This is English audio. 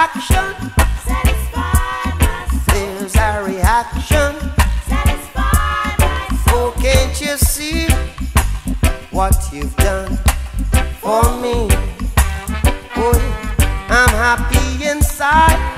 action. There's a reaction. Oh, can't you see what you've done for me? Oh, I'm happy inside.